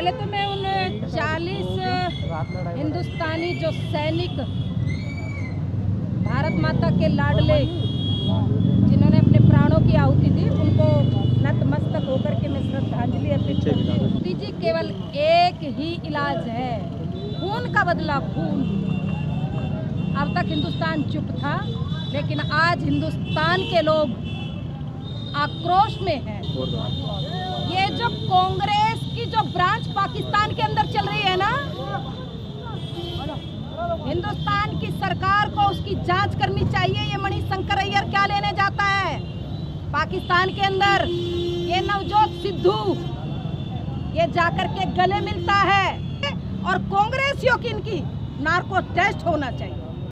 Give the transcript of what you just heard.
पहले तो मैं उन चालीस हिंदुस्तानी जो सैनिक भारत माता के लाडले जिन्होंने अपने प्राणों की आहुति दी उनको नतमस्तक होकर के मैं श्रद्धांजलि अर्पित करती हूँ। मोदी जी केवल एक ही इलाज है। खून का बदला खून। अब तक हिंदुस्तान चुप था लेकिन आज हिंदुस्तान के लोग आक्रोश में हैं। ये जो कांग्रेस पाकिस्तान के अंदर चल रही है ना? हिंदुस्तान की सरकार को उसकी जाँच करनी चाहिए, ये मणि शंकर अयर क्या लेने जाता है? पाकिस्तान के अंदर ये नवजोत सिद्धू, ये जाकर के गले मिलता है। और कांग्रेसियों की इनकी नार्को टेस्ट होना चाहिए।